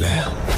Galère.